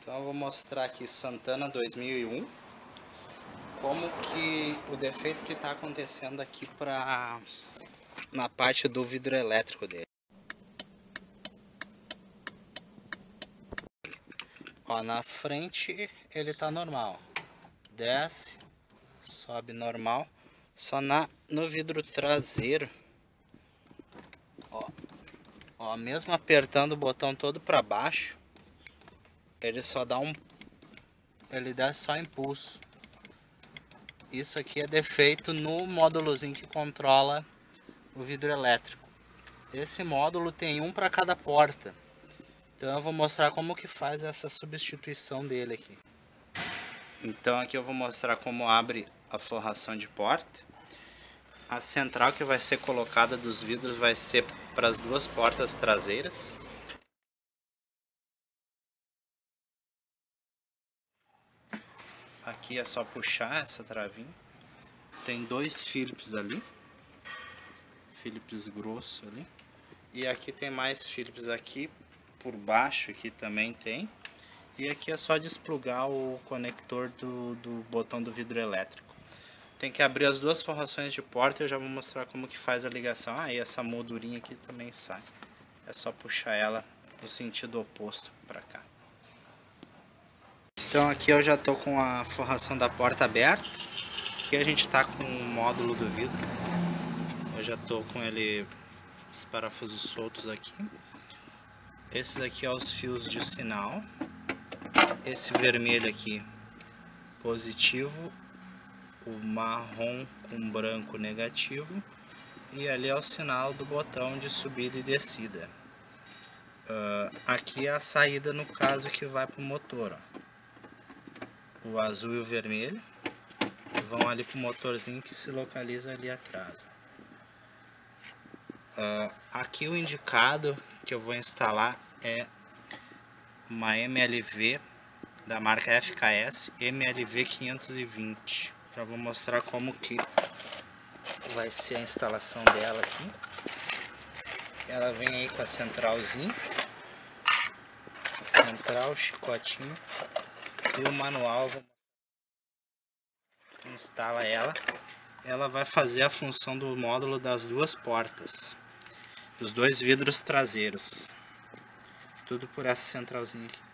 Então eu vou mostrar aqui Santana 2001 como que o defeito que está acontecendo aqui para na parte do vidro elétrico dele. Ó, na frente ele tá normal. Desce, sobe normal. Só na no vidro traseiro. Ó, ó mesmo apertando o botão todo para baixo, ele só dá um ele dá só impulso. Isso aqui é defeito no módulozinho que controla o vidro elétrico. Esse módulo tem um para cada porta. Então eu vou mostrar como que faz essa substituição dele aqui. Então aqui eu vou mostrar como abre a forração de porta. A central que vai ser colocada dos vidros vai ser para as duas portas traseiras. Aqui é só puxar essa travinha. Tem dois Philips ali. Philips grosso ali. E aqui tem mais Philips aqui. Por baixo aqui também tem. E aqui é só desplugar o conector do, do botão do vidro elétrico. Tem que abrir as duas forrações de porta. Eu já vou mostrar como que faz a ligação. Ah, e essa moldurinha aqui também sai. É só puxar ela no sentido oposto para cá. Então aqui eu já estou com a forração da porta aberta. Aqui a gente está com o módulo do vidro. Eu já estou com ele, os parafusos soltos aqui. Esses aqui são os fios de sinal. Esse vermelho aqui positivo, o marrom com branco negativo e ali é o sinal do botão de subida e descida. Uh, aqui é a saída no caso que vai para o motor. Ó o azul e o vermelho vão ali pro motorzinho que se localiza ali atrás. Uh, aqui o indicado que eu vou instalar é uma MLV da marca FKS MLV 520. Já vou mostrar como que vai ser a instalação dela aqui. Ela vem aí com a centralzinha, a central, chicotinho e o manual instala ela. Ela vai fazer a função do módulo das duas portas dos dois vidros traseiros. Tudo por essa centralzinha aqui